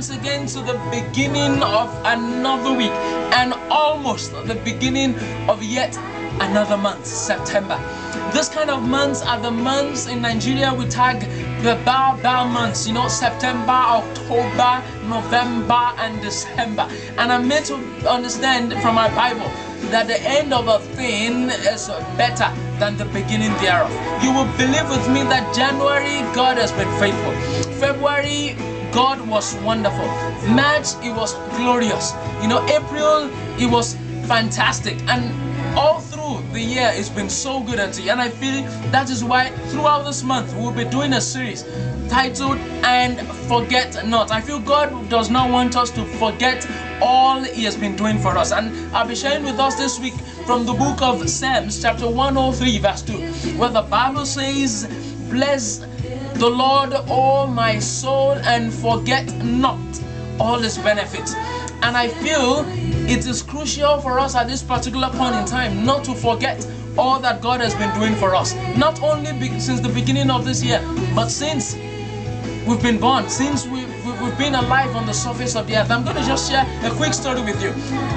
once again to the beginning of another week and almost the beginning of yet another month, September. This kind of months are the months in Nigeria we tag the bow bow months, you know, September, October, November, and December. And I'm meant to understand from my Bible that the end of a thing is better than the beginning thereof. You will believe with me that January, God has been faithful. February, God was wonderful. March, it was glorious. You know, April, it was fantastic. And all through the year, it's been so good unto you. And I feel that is why throughout this month, we'll be doing a series titled And Forget Not. I feel God does not want us to forget all He has been doing for us. And I'll be sharing with us this week from the book of Psalms, chapter 103, verse 2, where the Bible says, Bless the Lord, all my soul, and forget not all his benefits. And I feel it is crucial for us at this particular point in time not to forget all that God has been doing for us. Not only since the beginning of this year, but since we've been born, since we, we, we've been alive on the surface of the earth. I'm going to just share a quick story with you.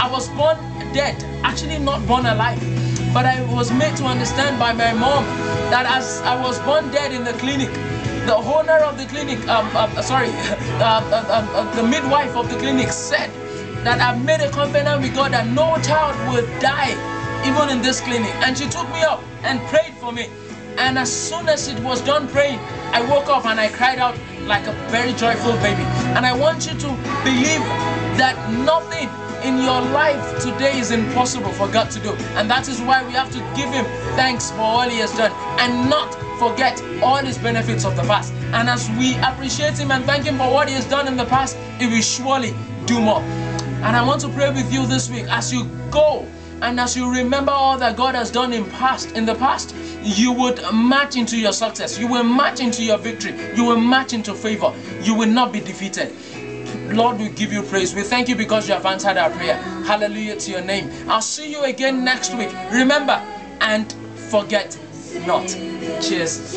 I was born dead, actually not born alive. But I was made to understand by my mom that as I was born dead in the clinic, the owner of the clinic, um, uh, sorry, uh, uh, uh, uh, the midwife of the clinic said that I've made a covenant with God that no child will die even in this clinic. And she took me up and prayed for me. And as soon as it was done praying, I woke up and I cried out like a very joyful baby. And I want you to believe that nothing in your life today is impossible for God to do. And that is why we have to give Him thanks for all He has done and not forget all His benefits of the past. And as we appreciate Him and thank Him for what He has done in the past, He will surely do more. And I want to pray with you this week as you go and as you remember all that God has done in past in the past, you would march into your success. You will march into your victory. You will march into favor. You will not be defeated. Lord, we give you praise. We thank you because you have answered our prayer. Hallelujah to your name. I'll see you again next week. Remember and forget not. Cheers.